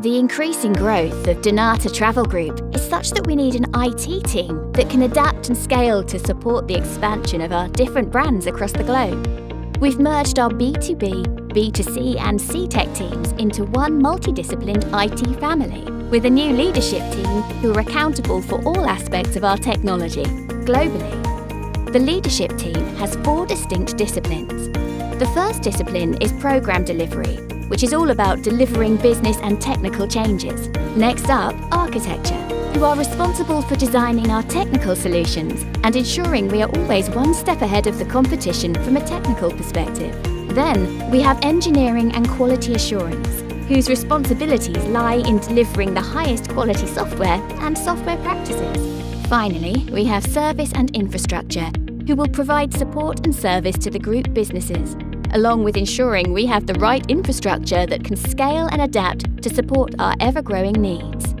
The increasing growth of dnata Travel Group is such that we need an IT team that can adapt and scale to support the expansion of our different brands across the globe. We've merged our B2B, B2C and C-Tech teams into one multidisciplined IT family with a new leadership team who are accountable for all aspects of our technology, globally. The leadership team has four distinct disciplines. The first discipline is program delivery, which is all about delivering business and technical changes. Next up, architecture, who are responsible for designing our technical solutions and ensuring we are always one step ahead of the competition from a technical perspective. Then, we have engineering and quality assurance, whose responsibilities lie in delivering the highest quality software and software practices. Finally, we have service and infrastructure, who will provide support and service to the group businesses, along with ensuring we have the right infrastructure that can scale and adapt to support our ever-growing needs.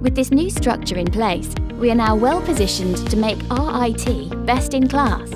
With this new structure in place, we are now well positioned to make our IT best in class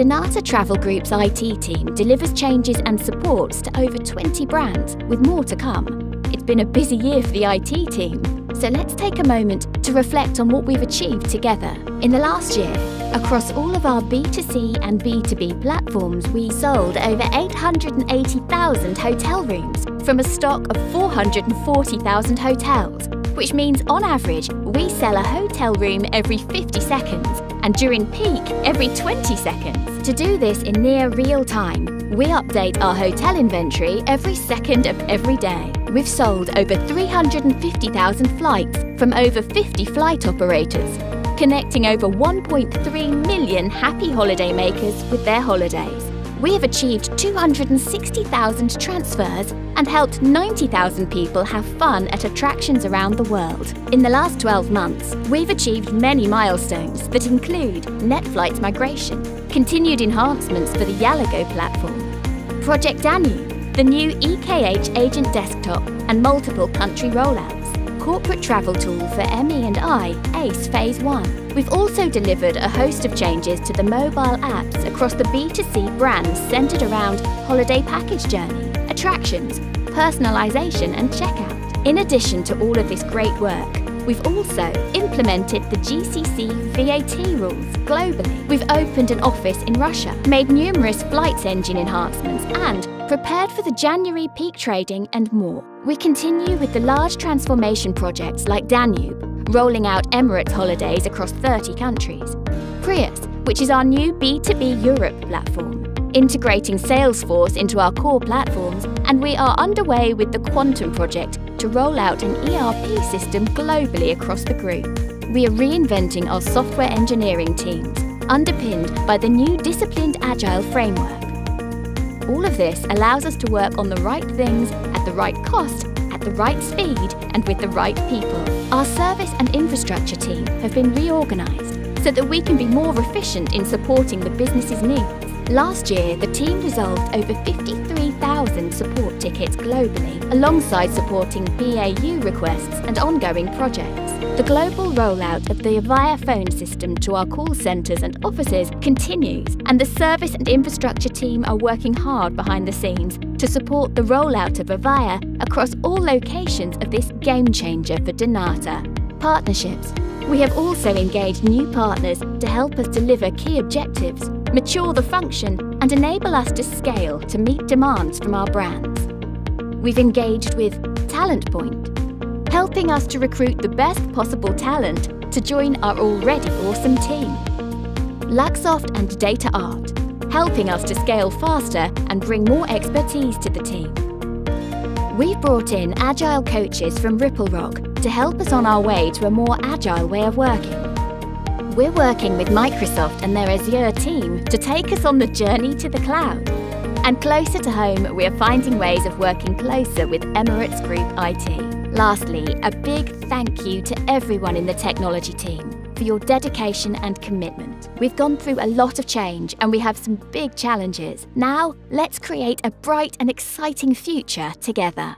dnata Travel Group's IT team delivers changes and supports to over 20 brands, with more to come. It's been a busy year for the IT team, so let's take a moment to reflect on what we've achieved together. In the last year, across all of our B2C and B2B platforms, we sold over 880,000 hotel rooms from a stock of 440,000 hotels, which means on average, we sell a hotel room every 50 seconds and during peak every 20 seconds. To do this in near real time, we update our hotel inventory every second of every day. We've sold over 350,000 flights from over 50 flight operators, connecting over 1.3 million happy holidaymakers with their holidays we have achieved 260,000 transfers and helped 90,000 people have fun at attractions around the world. In the last 12 months, we've achieved many milestones that include Netflights migration, continued enhancements for the Yalago platform, Project Danube, the new EKH agent desktop and multiple country rollouts, corporate travel tool for ME&I, ACE Phase 1. We've also delivered a host of changes to the mobile apps across the B2C brands centred around holiday package journey, attractions, personalisation and checkout. In addition to all of this great work, We've also implemented the GCC VAT rules globally. We've opened an office in Russia, made numerous flights engine enhancements and prepared for the January peak trading and more. We continue with the large transformation projects like Danube, rolling out Emirates holidays across 30 countries, Prius, which is our new B2B Europe platform, integrating Salesforce into our core platforms, and we are underway with the Quantum project to roll out an ERP system globally across the group. We are reinventing our software engineering teams, underpinned by the new disciplined agile framework. All of this allows us to work on the right things at the right cost, at the right speed, and with the right people. Our service and infrastructure team have been reorganised so that we can be more efficient in supporting the business's needs. Last year, the team resolved over 53,000 support tickets globally, alongside supporting BAU requests and ongoing projects. The global rollout of the Avaya phone system to our call centres and offices continues, and the service and infrastructure team are working hard behind the scenes to support the rollout of Avaya across all locations of this game changer for dnata. Partnerships. We have also engaged new partners to help us deliver key objectives mature the function, and enable us to scale to meet demands from our brands. We've engaged with Talent Point, helping us to recruit the best possible talent to join our already awesome team. Luxoft and DataArt, helping us to scale faster and bring more expertise to the team. We've brought in agile coaches from RippleRock to help us on our way to a more agile way of working. We're working with Microsoft and their Azure team to take us on the journey to the cloud. And closer to home, we are finding ways of working closer with Emirates Group IT. Lastly, a big thank you to everyone in the technology team for your dedication and commitment. We've gone through a lot of change and we have some big challenges. Now, let's create a bright and exciting future together.